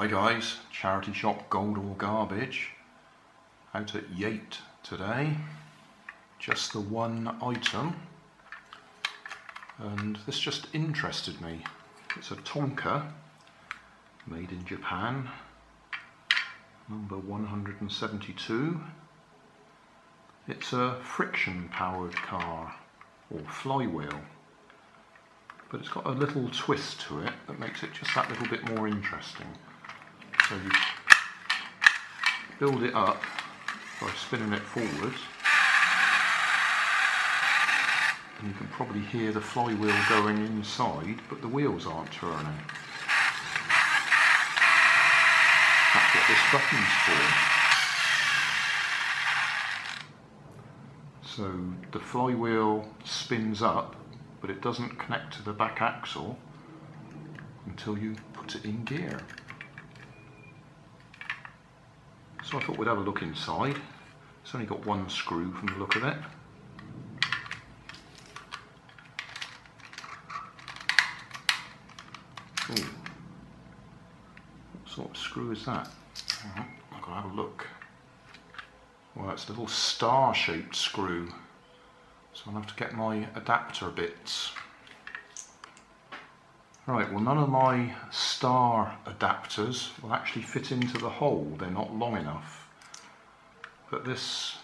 Hi guys, charity shop Gold or Garbage. Out at Yate today. Just the one item. And this just interested me. It's a Tonka, made in Japan. Number 172. It's a friction powered car, or flywheel. But it's got a little twist to it that makes it just that little bit more interesting. So you build it up by spinning it forward and you can probably hear the flywheel going inside but the wheels aren't turning. That's what this button's for. So the flywheel spins up but it doesn't connect to the back axle until you put it in gear. So I thought we'd have a look inside. It's only got one screw from the look of it. Ooh. What sort of screw is that? Uh-huh. I've got to have a look. Well, it's a little star-shaped screw. So I'll have to get my adapter bits. Right, well none of my star adapters will actually fit into the hole, they're not long enough. But this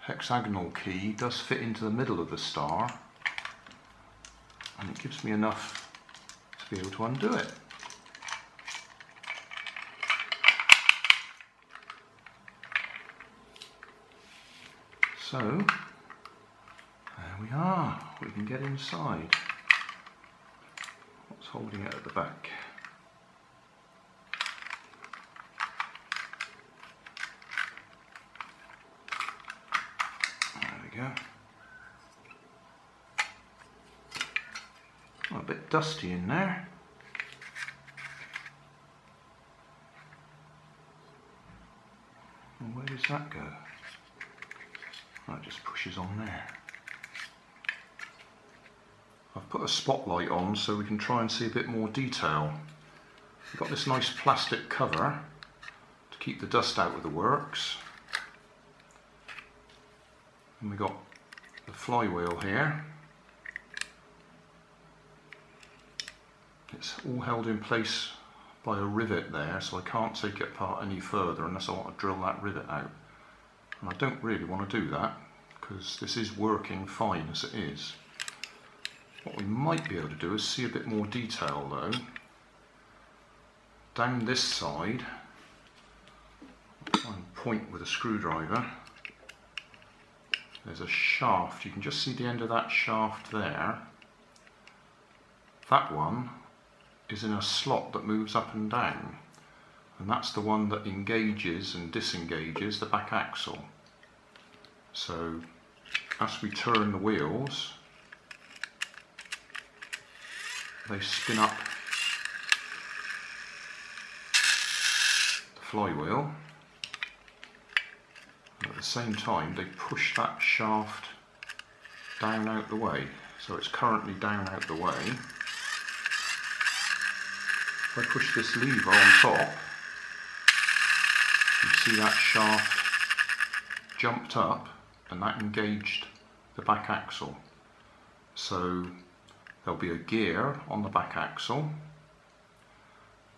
hexagonal key does fit into the middle of the star and it gives me enough to be able to undo it. So, there we are, we can get inside holding it at the back. There we go. A bit dusty in there. Well, where does that go? That just pushes on there. I've put a spotlight on so we can try and see a bit more detail. We've got this nice plastic cover to keep the dust out of the works. And we've got the flywheel here. It's all held in place by a rivet there so I can't take it apart any further unless I want to drill that rivet out. And I don't really want to do that because this is working fine as it is. What we might be able to do is see a bit more detail though. Down this side, and point with a screwdriver. There's a shaft, you can just see the end of that shaft there. That one is in a slot that moves up and down and that's the one that engages and disengages the back axle. So as we turn the wheels they spin up the flywheel. And at the same time they push that shaft down out the way. So it's currently down out the way. If I push this lever on top you see that shaft jumped up and that engaged the back axle. So There'll be a gear on the back axle.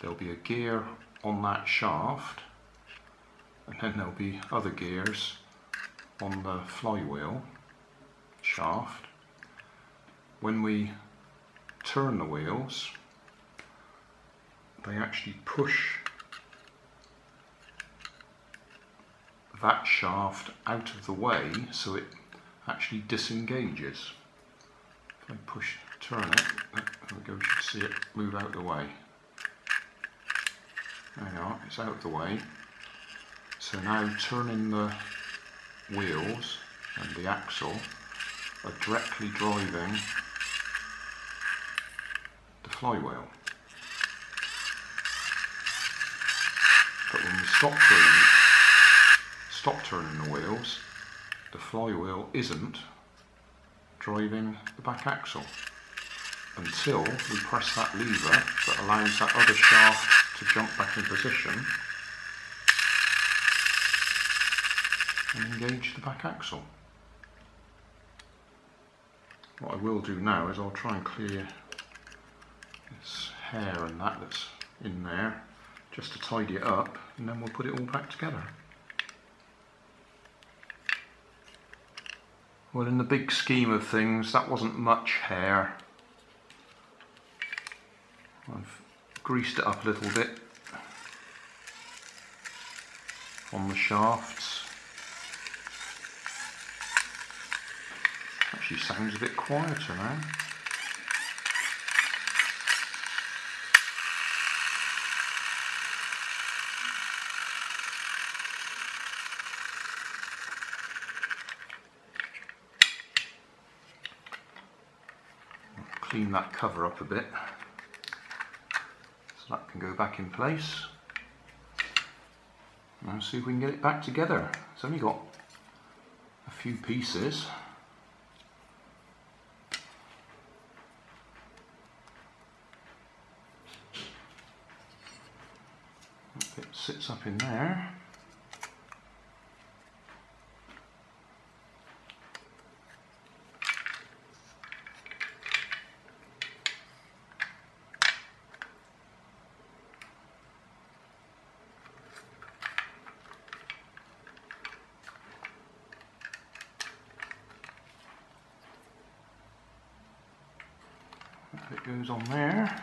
There'll be a gear on that shaft. And then there'll be other gears on the flywheel shaft. When we turn the wheels, they actually push that shaft out of the way so it actually disengages. I push turn it, there we go, you should see it move out of the way. There you are, it's out of the way. So now turning the wheels and the axle are directly driving the flywheel. But when we stop turning, stop turning the wheels, the flywheel isn't driving the back axle. until we press that lever that allows that other shaft to jump back in position and engage the back axle. What I will do now is I'll try and clear this hair and that that's in there just to tidy it up and then we'll put it all back together. Well in the big scheme of things that wasn't much hair. I've greased it up a little bit on the shafts. Actually sounds a bit quieter now. Clean that cover up a bit so that can go back in place. And see if we can get it back together. It's only got a few pieces. It sits up in there it goes on there.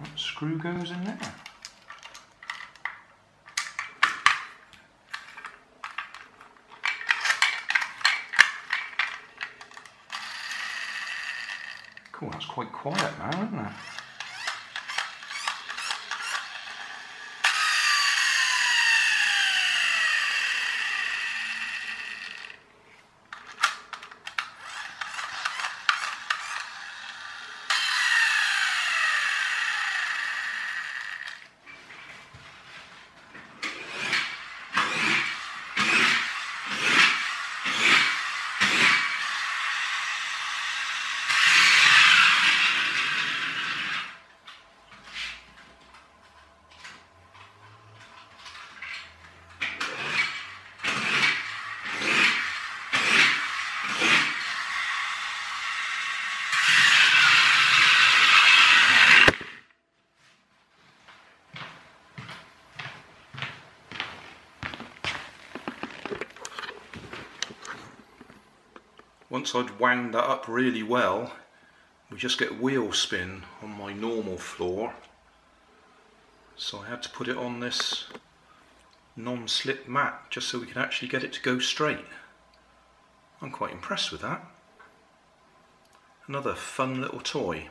That screw goes in there. Cool, that's quite quiet now, isn't it? Once I'd wound that up really well we just get wheel spin on my normal floor. So I had to put it on this non-slip mat just so we can actually get it to go straight. I'm quite impressed with that. Another fun little toy